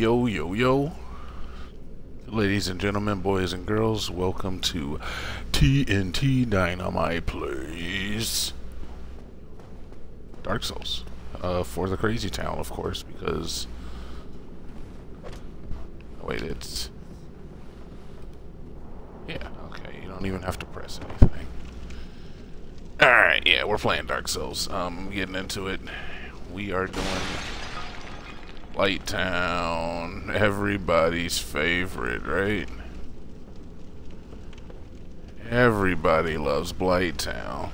Yo, yo, yo. Ladies and gentlemen, boys and girls, welcome to TNT Dinomight Plays Dark Souls. Uh, for the Crazy Town, of course, because... Wait, it's... Yeah, okay, you don't even have to press anything. Alright, yeah, we're playing Dark Souls. Um, getting into it. We are doing... Blight Town, everybody's favorite, right? Everybody loves Blight Town.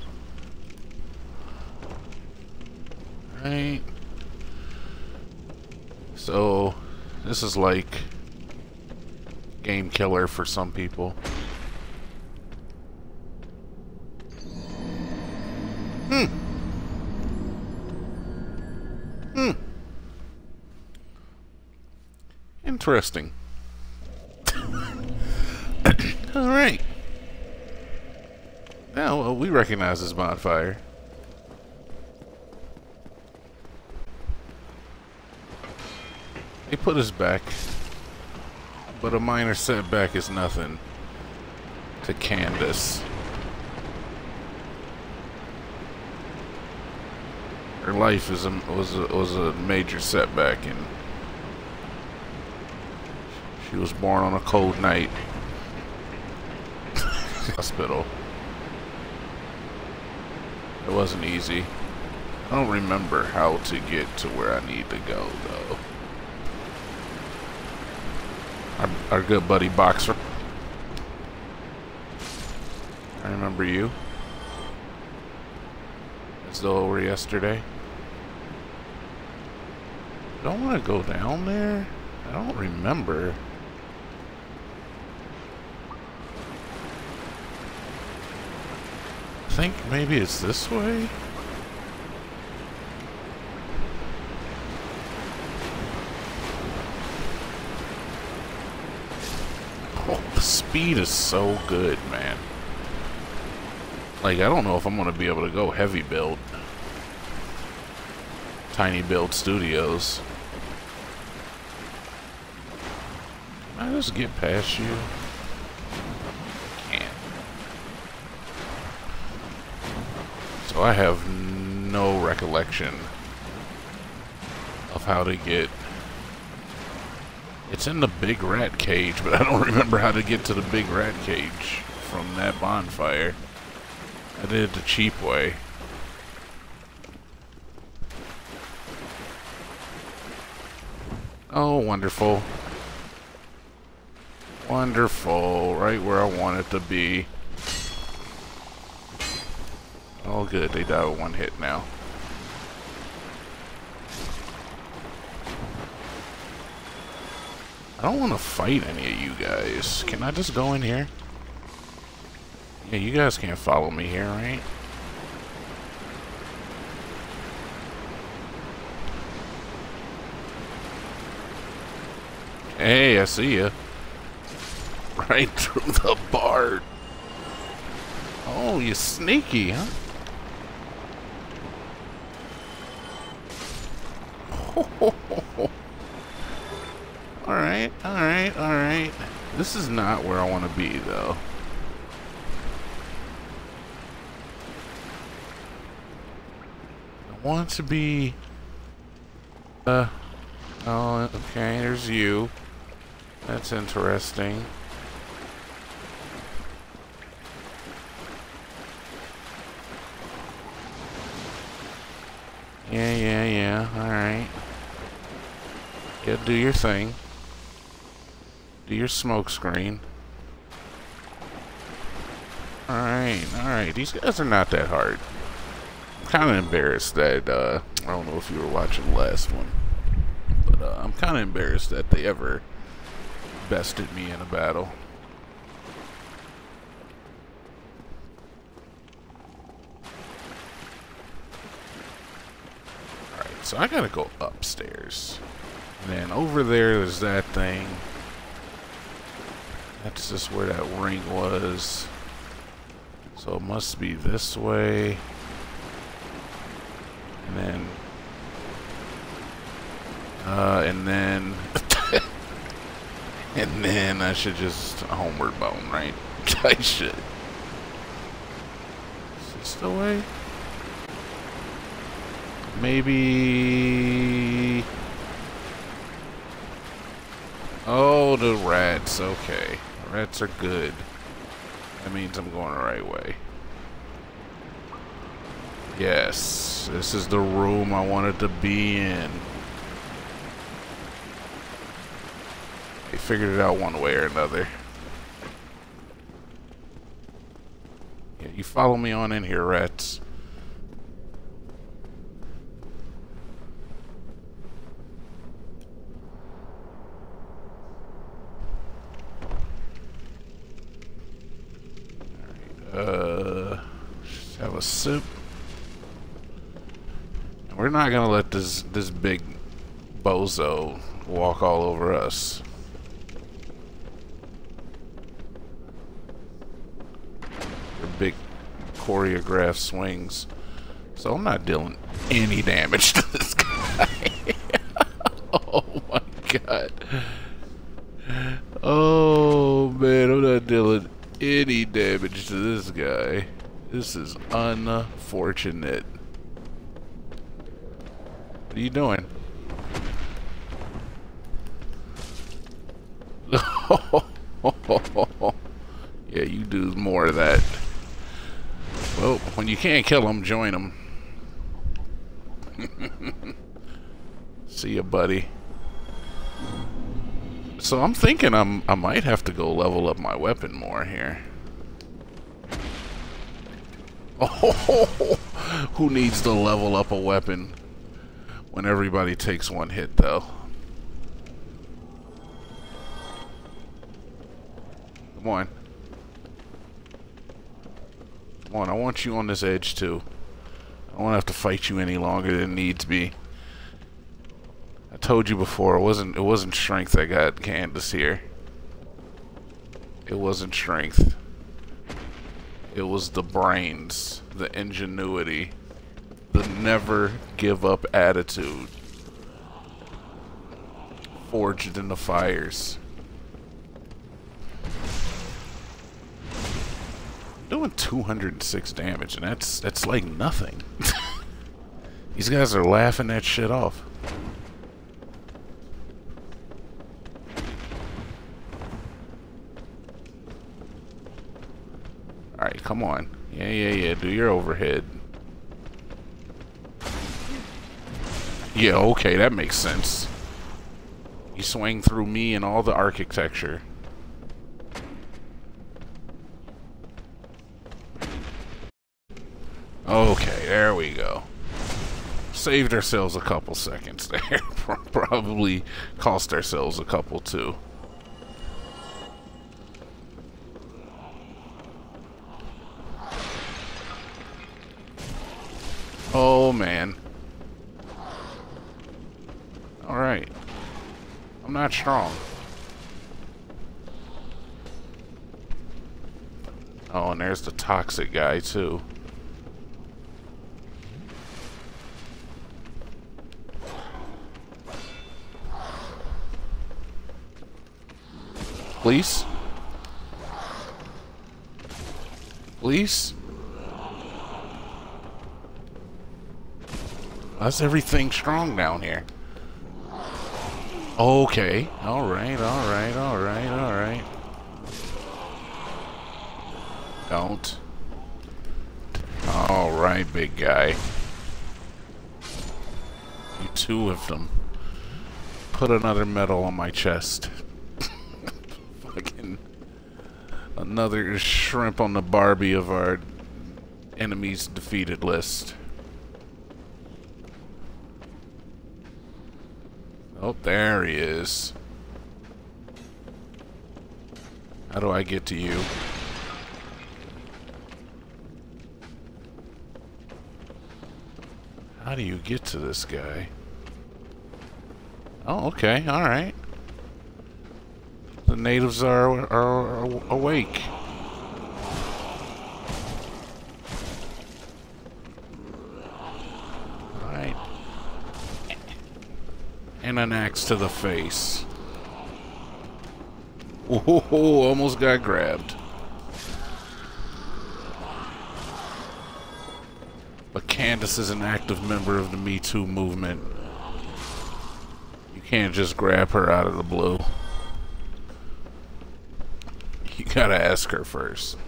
Right? So, this is like game killer for some people. Hmm. Hmm. Interesting. Alright. Now, well, we recognize this bonfire. They put us back. But a minor setback is nothing to Candace. Her life is a, was a, was a major setback and she was born on a cold night. Hospital. It wasn't easy. I don't remember how to get to where I need to go, though. Our, our good buddy Boxer. I remember you. As though it were yesterday. Don't want to go down there? I don't remember. Think maybe it's this way? Oh, the speed is so good, man. Like, I don't know if I'm going to be able to go heavy build. Tiny Build Studios. I just get past you? Can't. So I have no recollection of how to get... It's in the big rat cage, but I don't remember how to get to the big rat cage from that bonfire. I did it the cheap way. Oh, wonderful. Wonderful. Right where I want it to be. Oh, good. They die with one hit now. I don't want to fight any of you guys. Can I just go in here? Yeah, you guys can't follow me here, right? Hey, I see you. Right through the bar. Oh, you sneaky, huh? Alright, alright, alright. This is not where I want to be, though. I want to be... Uh... Oh, okay, there's you. That's interesting. Yeah, yeah, yeah. Alright. Yeah, do your thing. Do your smoke screen. Alright, alright. These guys are not that hard. I'm kind of embarrassed that, uh, I don't know if you were watching the last one. But, uh, I'm kind of embarrassed that they ever bested me in a battle. Alright, so I gotta go upstairs. And then over there's that thing. That's just where that ring was. So it must be this way. And then... Uh, and then... And then I should just homeward bone, right? I should. Is this the way? Maybe... Oh, the rats. Okay. Rats are good. That means I'm going the right way. Yes. This is the room I wanted to be in. They figured it out one way or another. Yeah, you follow me on in here, rats. Uh, have a sip. We're not gonna let this this big bozo walk all over us. Your big choreographed swings. So I'm not dealing any damage to this guy. oh my god. Oh man, I'm not dealing any damage to this guy. This is unfortunate. What are you doing? yeah, you do more of that. Well, when you can't kill them, join them. See ya, buddy. So I'm thinking I'm I might have to go level up my weapon more here. Oh, who needs to level up a weapon when everybody takes one hit though? Come on. Come on, I want you on this edge too. I don't have to fight you any longer than needs to be. I told you before, it wasn't it wasn't strength that got Candace here. It wasn't strength. It was the brains, the ingenuity, the never give up attitude. Forged in the fires. Doing 206 damage, and that's that's like nothing. These guys are laughing that shit off. Alright, come on. Yeah, yeah, yeah. Do your overhead. Yeah, okay, that makes sense. You swing through me and all the architecture. Okay, there we go. Saved ourselves a couple seconds there. Probably cost ourselves a couple too. Oh, man. Alright. I'm not strong. Oh, and there's the toxic guy, too. Please? Please? That's everything strong down here. Okay. Alright, alright, alright, alright. Don't. Alright, big guy. You two of them. Put another medal on my chest. Fucking... Another shrimp on the Barbie of our enemies defeated list. Oh, there he is. How do I get to you? How do you get to this guy? Oh, okay, alright. The natives are, are, are awake. And an axe to the face. Oh, almost got grabbed. But Candace is an active member of the Me Too movement. You can't just grab her out of the blue. You gotta ask her first.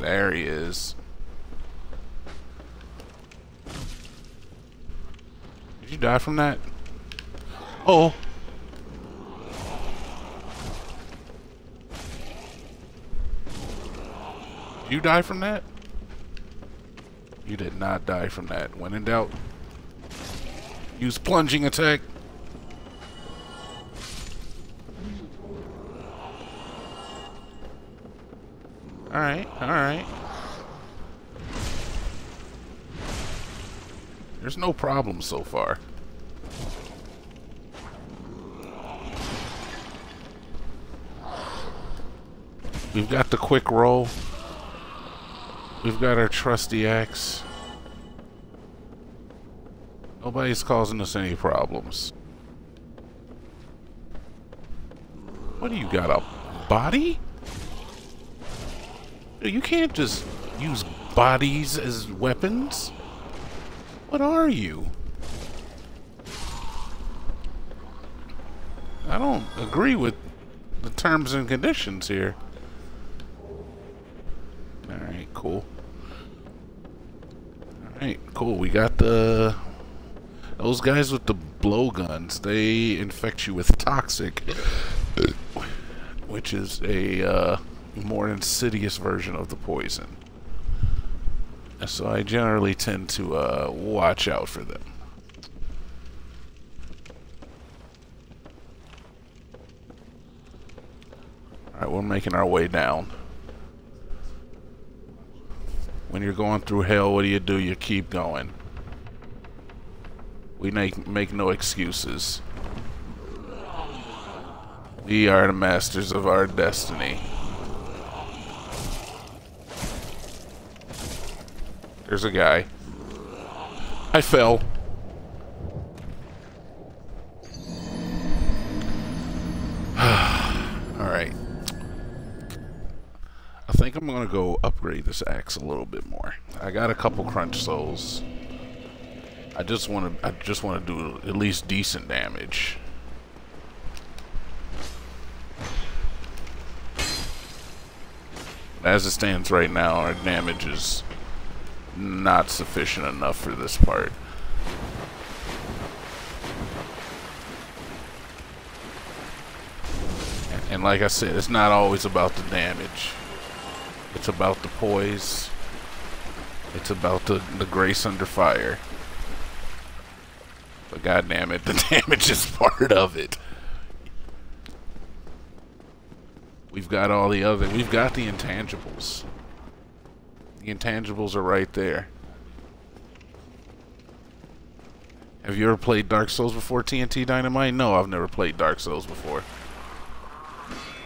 There he is. Did you die from that? Oh. You die from that? You did not die from that. When in doubt, use plunging attack. Alright, alright. There's no problem so far. We've got the quick roll. We've got our trusty axe. Nobody's causing us any problems. What do you got, a body? You can't just use bodies as weapons. What are you? I don't agree with the terms and conditions here. Alright, cool. Alright, cool. We got the... Those guys with the blowguns, they infect you with toxic. Which is a, uh more insidious version of the poison. So I generally tend to uh, watch out for them. Alright, we're making our way down. When you're going through hell, what do you do? You keep going. We make, make no excuses. We are the masters of our destiny. There's a guy. I fell. I'm gonna go upgrade this axe a little bit more. I got a couple crunch souls. I just wanna I just wanna do at least decent damage. As it stands right now, our damage is not sufficient enough for this part. And like I said, it's not always about the damage. It's about the poise. It's about the, the grace under fire. But god damn it, the damage is part of it. We've got all the other, we've got the intangibles. The intangibles are right there. Have you ever played Dark Souls before TNT Dinomight? No, I've never played Dark Souls before.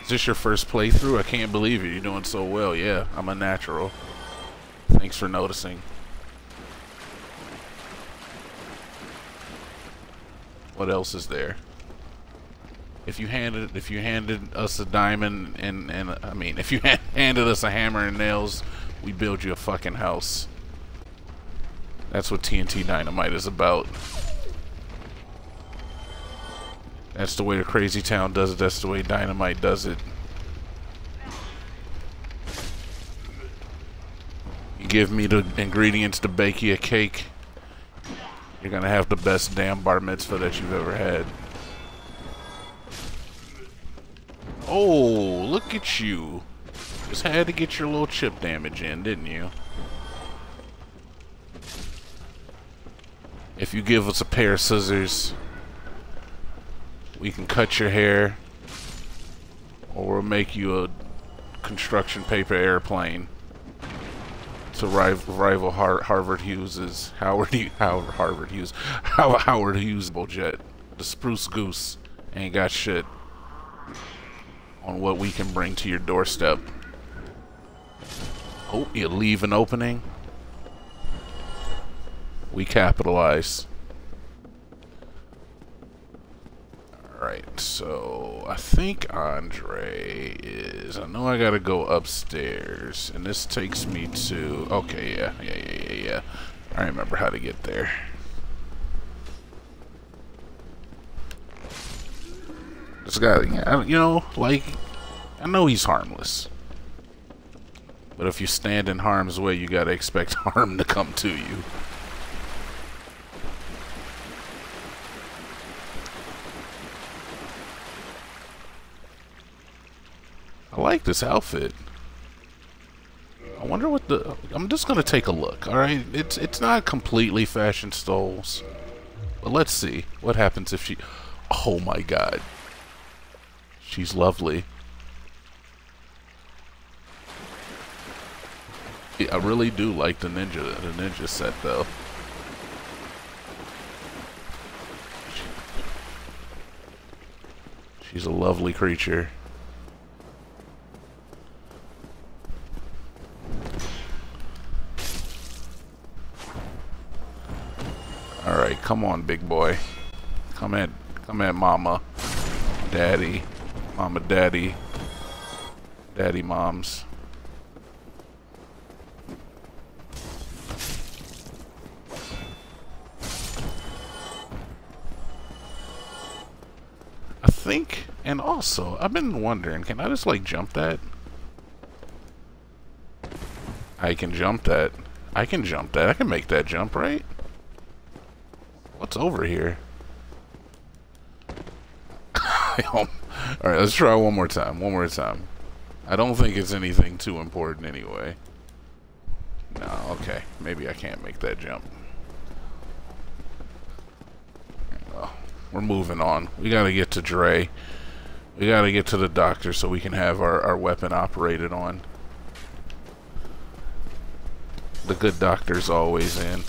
Is this your first playthrough? I can't believe it. You're doing so well. Yeah, I'm a natural. Thanks for noticing. What else is there? If you handed if you handed us a diamond and and I mean if you handed us a hammer and nails we build you a fucking house. That's what TNT Dinomight is about. That's the way the Crazy Town does it. That's the way Dinomight does it. You give me the ingredients to bake you a cake, you're gonna have the best damn bar mitzvah that you've ever had. Oh, look at you. Just had to get your little chip damage in, didn't you? If you give us a pair of scissors, we can cut your hair, or we'll make you a construction paper airplane to rival, rival Har Harvard Hughes's Howard Howard Harvard Hughes Howard Hughes jet. The Spruce Goose ain't got shit on what we can bring to your doorstep. Oh, you leave an opening. We capitalize. Alright. So I think Andre is... I know I gotta go upstairs, and this takes me to... Okay, yeah, yeah, yeah, yeah, yeah. I remember how to get there. This guy, you know, like, I know he's harmless. But if you stand in harm's way, you gotta expect harm to come to you. Like this outfit. I wonder what the... I'm just going to take a look, alright? It's it's not completely fashion souls. But let's see what happens if she... Oh my god. She's lovely. Yeah, I really do like the ninja, the ninja set though. She's a lovely creature. Alright, come on, big boy. Come at, come at mama. Daddy. Mama, daddy. Daddy, moms. I think, and also, I've been wondering, can I just, like, jump that? I can jump that. I can jump that. I can make that jump, right? What's over here? Alright, let's try one more time. One more time. I don't think it's anything too important anyway. No, okay. Maybe I can't make that jump. Well, we're moving on. We gotta get to Dre. We gotta get to the doctor so we can have our, our weapon operated on. The good doctor's always in.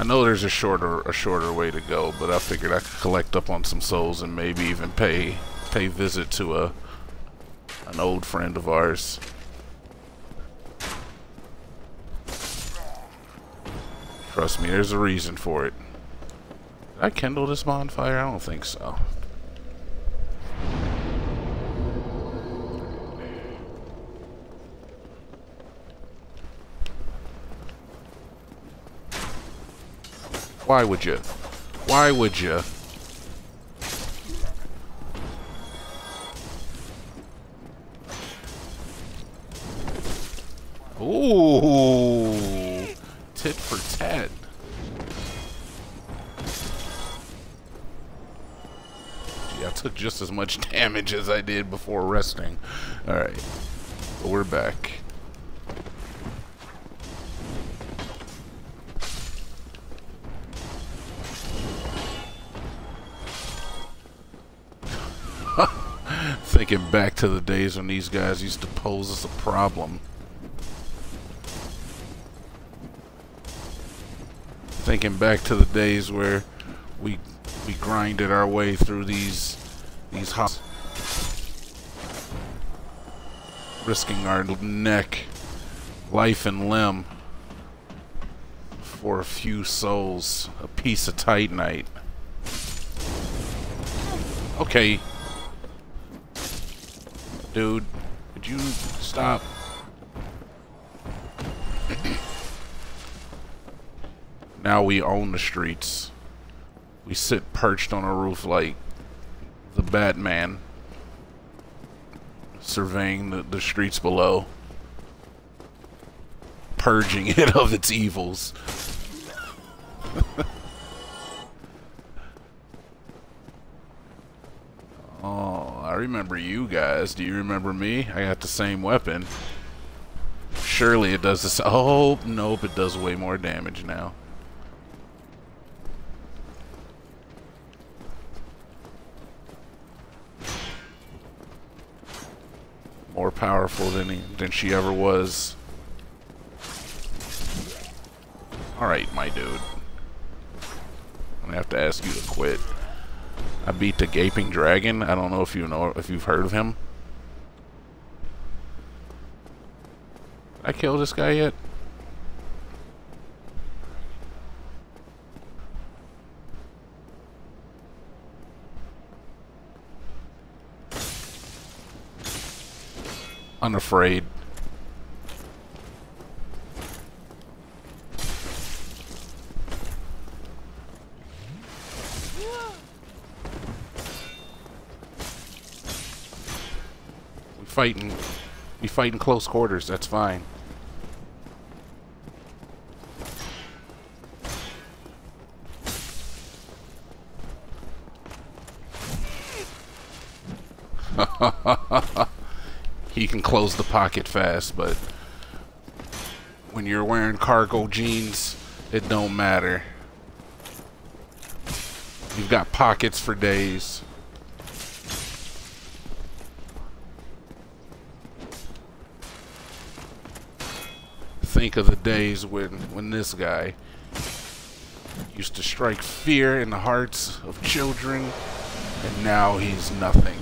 I know there's a shorter a shorter way to go, but I figured I could collect up on some souls and maybe even pay pay visit to a an old friend of ours. Trust me, there's a reason for it. Did I kindle this bonfire? I don't think so. Why would you? Why would you? Ooh, tit for tat. Gee, I took just as much damage as I did before resting. Alright, but we're back. Thinking back to the days when these guys used to pose as a problem. Thinking back to the days where we we grinded our way through these these hot risking our neck, life and limb for a few souls, a piece of titanite. Okay, Dude, could you stop? now we own the streets. We sit perched on a roof like the Batman, surveying the, the streets below, purging it of its evils. Remember you guys. Do you remember me? I got the same weapon. Surely it does this. Oh, nope, it does way more damage now. More powerful than, he, than she ever was. Alright, my dude. I'm gonna have to ask you to quit. I beat the Gaping Dragon. I don't know if you know if you've heard of him. I killed this guy yet? Unafraid. Fighting. We fighting close quarters. That's fine. he can close the pocket fast, but when you're wearing cargo jeans, it don't matter. You've got pockets for days. Think of the days when when this guy used to strike fear in the hearts of children, and now he's nothing.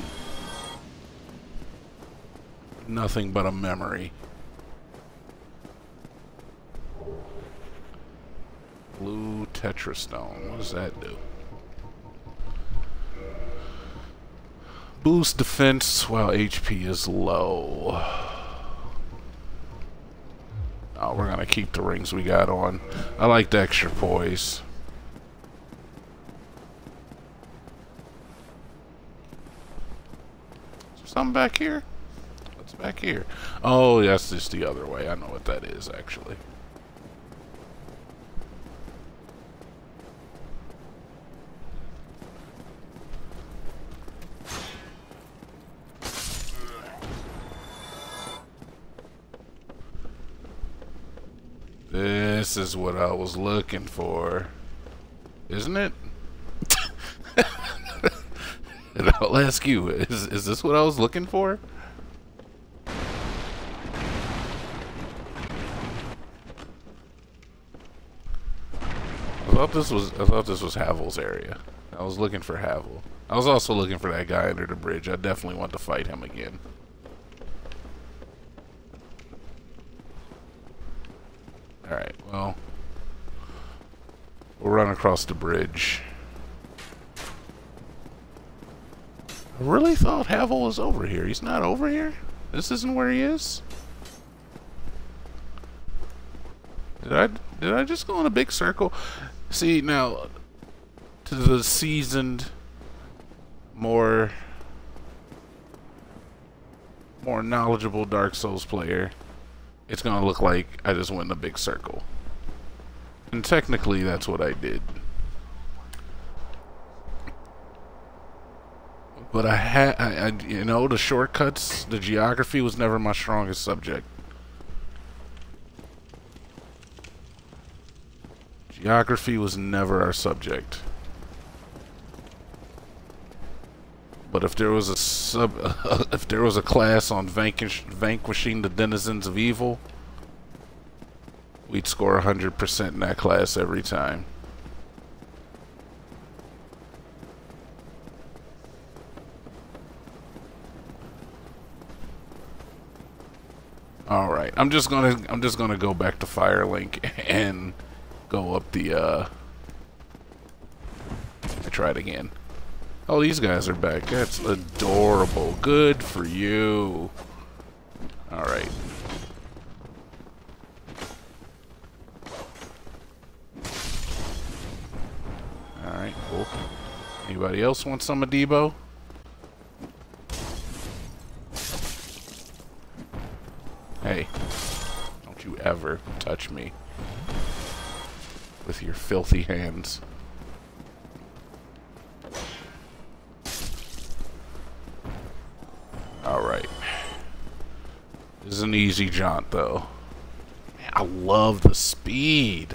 Nothing but a memory. Blue Tearstone. What does that do? Boost defense while HP is low. We're gonna keep the rings we got on. I like the extra poise. Something back here? What's back here? Oh, that's just the other way. I know what that is, actually. Is what I was looking for. Isn't it? and I'll ask you, is, is this what I was looking for? I thought this was I thought this was Havel's area. I was looking for Havel. I was also looking for that guy under the bridge. I definitely want to fight him again. Alright, well. We'll run across the bridge. I really thought Havel was over here. He's not over here? This isn't where he is? Did I did I just go in a big circle? See, now to the seasoned more more knowledgeable Dark Souls player, it's gonna look like I just went in a big circle. And technically that's what I did. But I had, I, I, you know, the shortcuts, the geography was never my strongest subject. Geography was never our subject. But if there was a if there was a class on vanquish, vanquishing the denizens of evil, we'd score 100% in that class every time. All right, I'm just gonna I'm just gonna go back to Firelink and go up the. uh... I tried again. Oh, these guys are back. That's adorable. Good for you. All right. All right. Cool. Anybody else want some of? Hey, don't you ever touch me with your filthy hands. Alright. This is an easy jaunt, though. Man, I love the speed.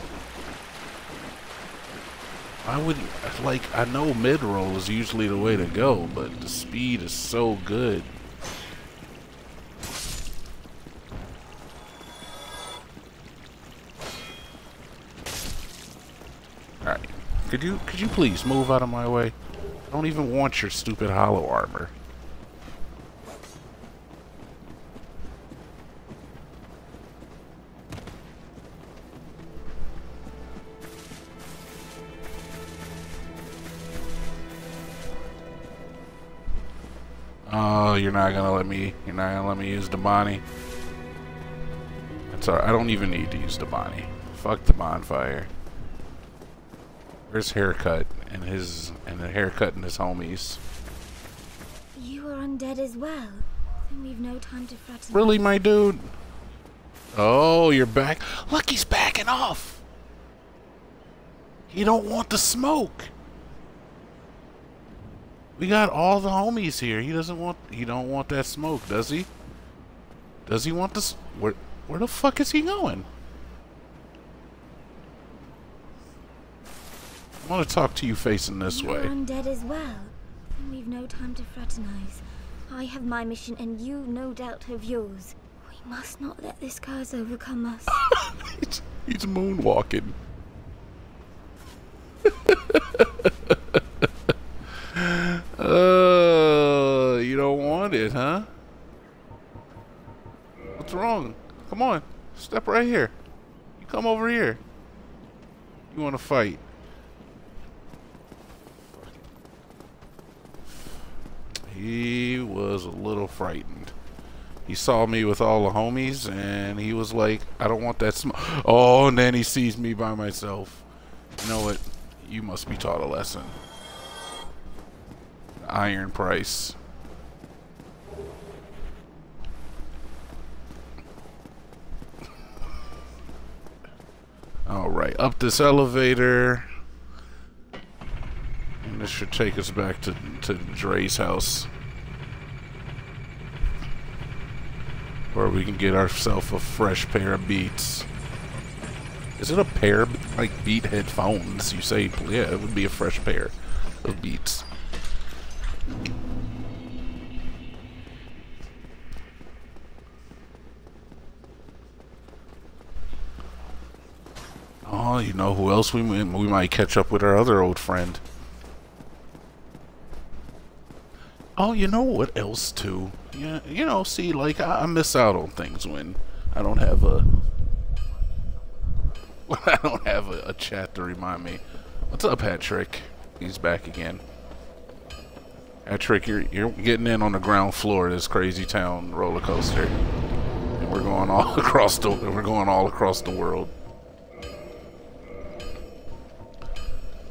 I would like I know mid roll is usually the way to go, but the speed is so good. Alright. Could you could you please move out of my way? I don't even want your stupid hollow armor. Not gonna let me. You're not gonna let me use the Bonnie. That's alright. I don't even need to use the Bonnie. Fuck the bonfire. Where's haircut and his and the haircut and his homies? You are undead as well. Then we've no time to fret. Really, my dude? Oh, you're back. Look, he's backing off. He don't want the smoke. We got all the homies here. He doesn't want. He don't want that smoke, does he? Does he want this? Where? Where the fuck is he going? I want to talk to you facing this you way. undead as well. We've no time to fraternize. I have my mission, and you no doubt have yours. We must not let this curse overcome us. he's, he's moonwalking. uh, you don't want it, huh? What's wrong? Come on, step right here. You come over here. You want to fight? He was a little frightened. He saw me with all the homies, and he was like, I don't want that smoke. Oh, and then he sees me by myself. You know what? You must be taught a lesson. Iron price. Alright, up this elevator. And this should take us back to, to Dre's house. Where we can get ourselves a fresh pair of beats. Is it a pair like beat headphones? You say, yeah, it would be a fresh pair of beats. Oh, you know who else we we might catch up with our other old friend. Oh, you know what else too? Yeah, you know, see, like I, I miss out on things when I don't have a I don't have a, a chat to remind me. What's up, Patrick? He's back again. Patrick, you're you're getting in on the ground floor of this crazy town roller coaster, and we're going all across the we're going all across the world.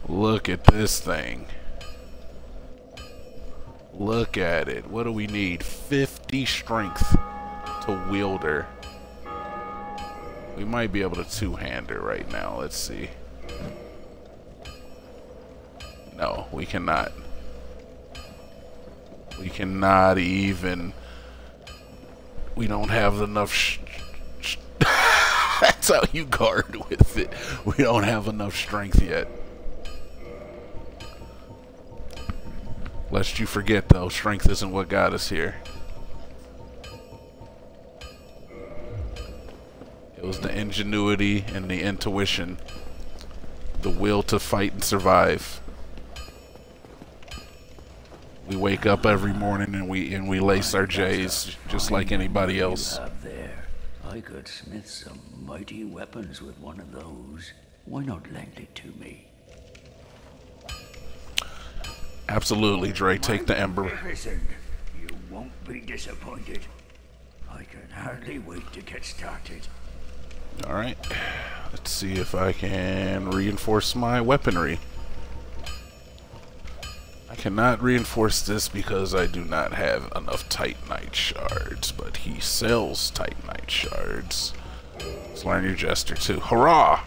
Look at this thing. Look at it. What do we need? 50 strength to wield her. We might be able to two-hand her right now. Let's see. No, we cannot. We cannot even... We don't have enough... That's how you guard with it. We don't have enough strength yet. Lest you forget, though, strength isn't what got us here. It was the ingenuity and the intuition, the will to fight and survive. We wake up every morning and we and we lace our J's just like anybody else. I could smith some mighty weapons with one of those. Why not lend it to me? Absolutely, Dre. Take the ember. You won't be disappointed. I can hardly wait to get started. Alright. Let's see if I can reinforce my weaponry. I cannot reinforce this because I do not have enough Titanite shards, but he sells Titanite shards. Let's learn your Jester too. Hurrah!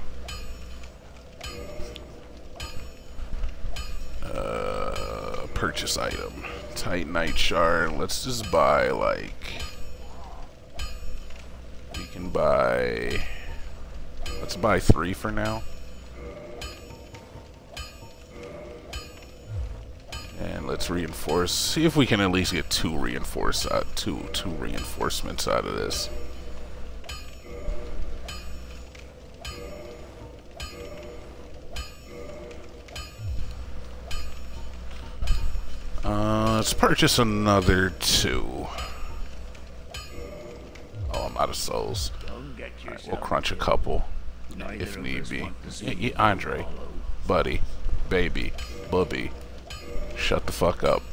Uh, purchase item. Titanite shard. Let's just buy like... We can buy... Let's buy three for now. Let's reinforce. See if we can at least get two reinforce uh, two two reinforcements out of this. Uh, let's purchase another two. Oh, I'm out of souls. Don't get Alright, yourself we'll crunch a couple Neither if need be. want to see Yeah, yeah, Andre, buddy, baby, bubby, Shut the fuck up.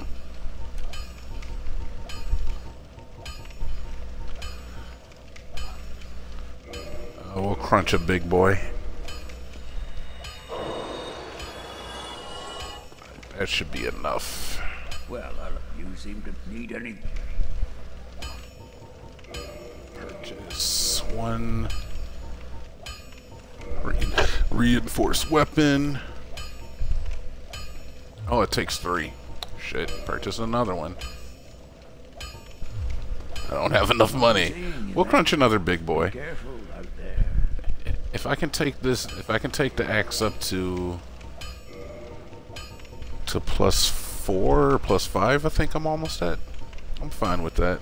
Uh, we'll crunch a big boy. That should be enough. Well, you seem to need any. Purchase one. Reinforced weapon. Oh, it takes three. Shit, purchase another one. I don't have enough money. We'll crunch another big boy. If I can take this, if I can take the axe up to to plus four, plus five, I think I'm almost at. I'm fine with that.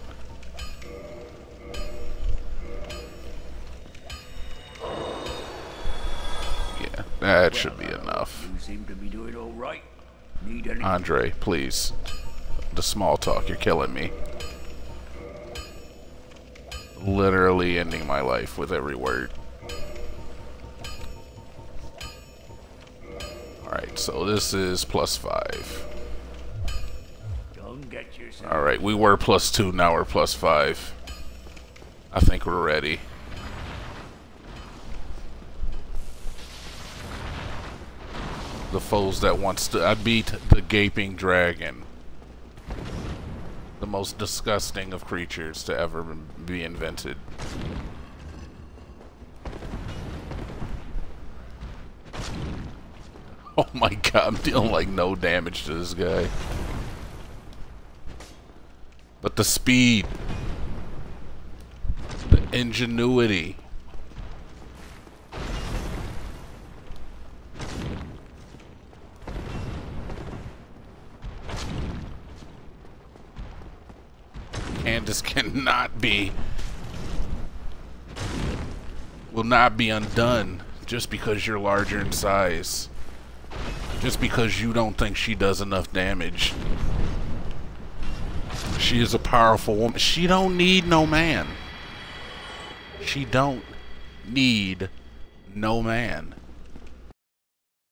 Yeah, that should be enough. You seem to be doing all right. Need any? Andre, please. The small talk, you're killing me. Literally ending my life with every word. Alright, so this is plus five. Don't get yourself. Alright, we were plus two, now we're plus five. I think we're ready. The foes that wants to... I beat the gaping dragon. The most disgusting of creatures to ever be invented. Oh my god, I'm dealing like no damage to this guy. But the speed, the ingenuity. Candace cannot be, will not be undone just because you're larger in size. Just because you don't think she does enough damage. She is a powerful woman. She don't need no man. She don't need no man.